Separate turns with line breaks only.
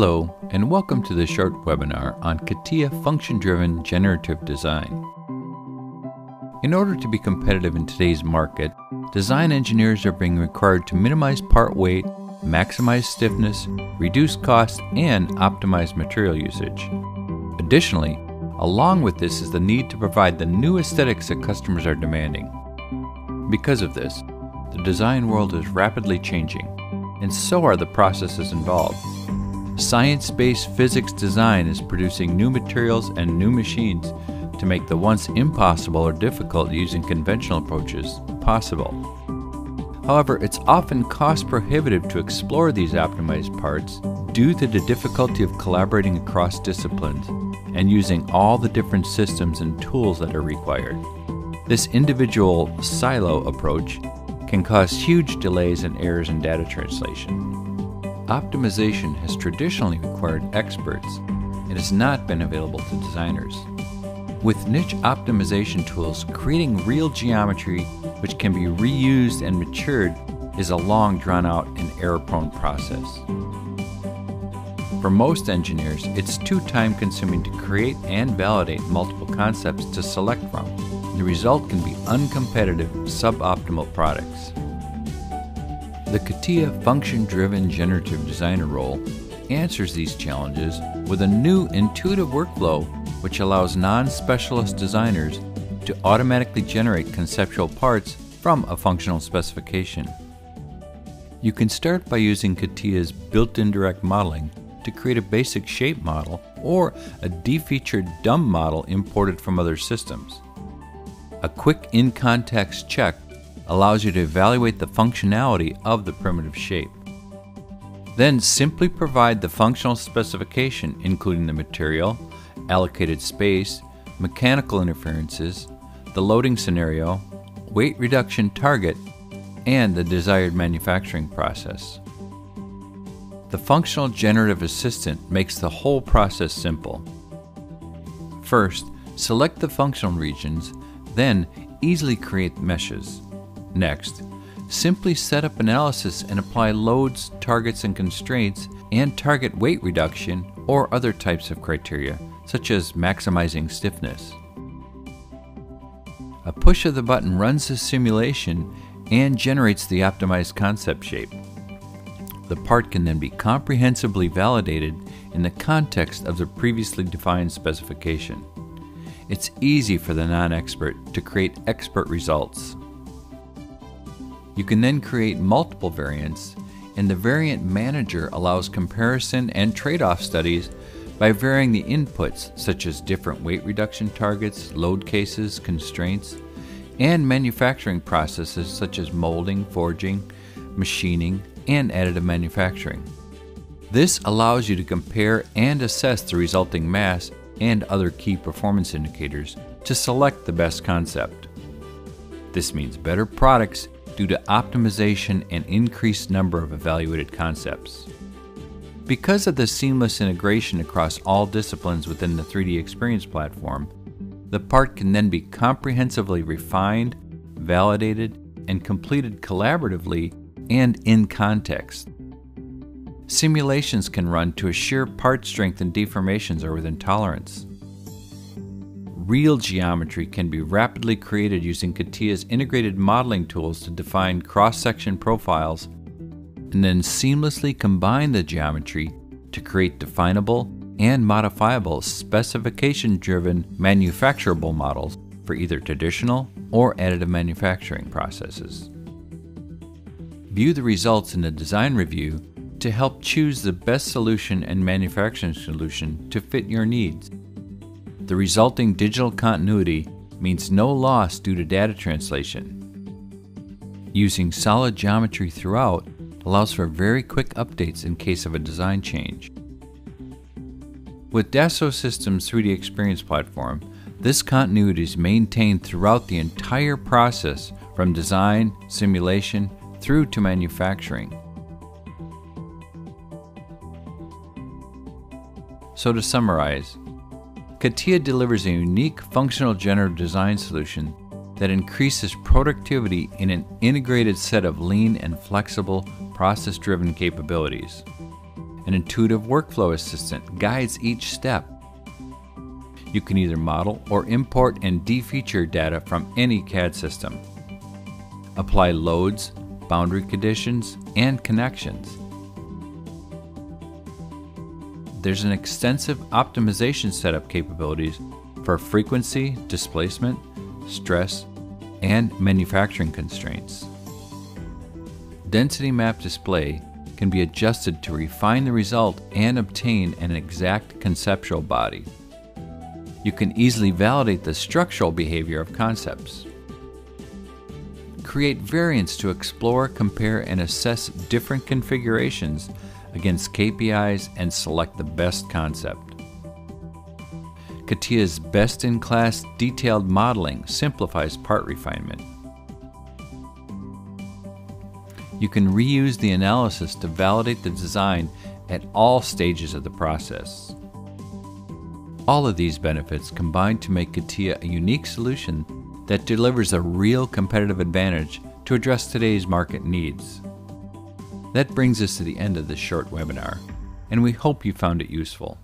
Hello, and welcome to this short webinar on CATIA Function Driven Generative Design. In order to be competitive in today's market, design engineers are being required to minimize part weight, maximize stiffness, reduce cost, and optimize material usage. Additionally, along with this is the need to provide the new aesthetics that customers are demanding. Because of this, the design world is rapidly changing, and so are the processes involved. Science based physics design is producing new materials and new machines to make the once impossible or difficult using conventional approaches possible. However, it's often cost prohibitive to explore these optimized parts due to the difficulty of collaborating across disciplines and using all the different systems and tools that are required. This individual silo approach can cause huge delays and errors in data translation optimization has traditionally required experts and has not been available to designers. With niche optimization tools, creating real geometry which can be reused and matured is a long drawn out and error prone process. For most engineers, it's too time consuming to create and validate multiple concepts to select from. The result can be uncompetitive, suboptimal products. The CATIA Function Driven Generative Designer role answers these challenges with a new intuitive workflow which allows non specialist designers to automatically generate conceptual parts from a functional specification. You can start by using CATIA's built in direct modeling to create a basic shape model or a defeatured dumb model imported from other systems. A quick in context check allows you to evaluate the functionality of the primitive shape. Then simply provide the functional specification, including the material, allocated space, mechanical interferences, the loading scenario, weight reduction target, and the desired manufacturing process. The functional generative assistant makes the whole process simple. First, select the functional regions, then easily create meshes. Next, simply set up analysis and apply loads, targets, and constraints, and target weight reduction or other types of criteria, such as maximizing stiffness. A push of the button runs the simulation and generates the optimized concept shape. The part can then be comprehensively validated in the context of the previously defined specification. It's easy for the non expert to create expert results. You can then create multiple variants, and the Variant Manager allows comparison and trade off studies by varying the inputs, such as different weight reduction targets, load cases, constraints, and manufacturing processes such as molding, forging, machining, and additive manufacturing. This allows you to compare and assess the resulting mass and other key performance indicators to select the best concept. This means better products due to optimization and increased number of evaluated concepts. Because of the seamless integration across all disciplines within the 3D Experience platform, the part can then be comprehensively refined, validated, and completed collaboratively and in context. Simulations can run to assure part strength and deformations are within tolerance real geometry can be rapidly created using CATIA's integrated modeling tools to define cross section profiles and then seamlessly combine the geometry to create definable and modifiable specification driven manufacturable models for either traditional or additive manufacturing processes. View the results in the design review to help choose the best solution and manufacturing solution to fit your needs. The resulting digital continuity means no loss due to data translation. Using solid geometry throughout allows for very quick updates in case of a design change. With Dassault Systems 3D Experience platform, this continuity is maintained throughout the entire process from design, simulation, through to manufacturing. So to summarize, CATIA delivers a unique functional generative design solution that increases productivity in an integrated set of lean and flexible process driven capabilities. An intuitive workflow assistant guides each step. You can either model or import and defeature data from any CAD system. Apply loads, boundary conditions, and connections. There's an extensive optimization setup capabilities for frequency, displacement, stress, and manufacturing constraints. Density map display can be adjusted to refine the result and obtain an exact conceptual body. You can easily validate the structural behavior of concepts. Create variants to explore, compare, and assess different configurations against KPIs and select the best concept. CATIA's best in class detailed modeling simplifies part refinement. You can reuse the analysis to validate the design at all stages of the process. All of these benefits combine to make CATIA a unique solution that delivers a real competitive advantage to address today's market needs. That brings us to the end of this short webinar, and we hope you found it useful.